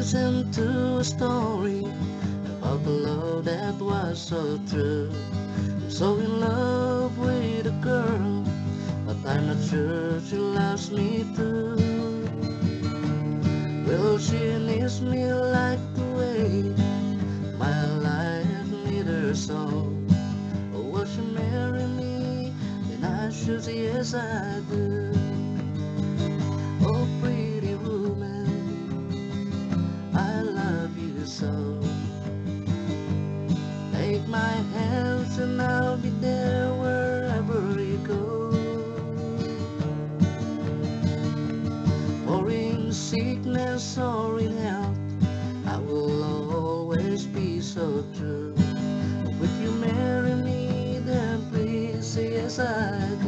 listen to a story about the love that was so true. I'm so in love with a girl, but I'm not sure she loves me too. Will she needs me like the way my life needs her so? Or will she marry me? Then I should say yes I do. My hands and I'll be there wherever you go. For in sickness or in health, I will always be so true. If you marry me, then please say yes I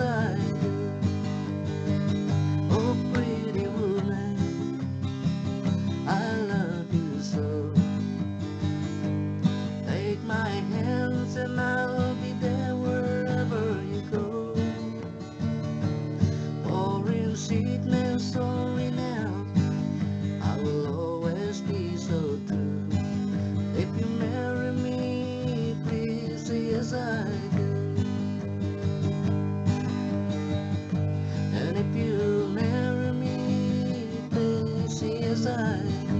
side time.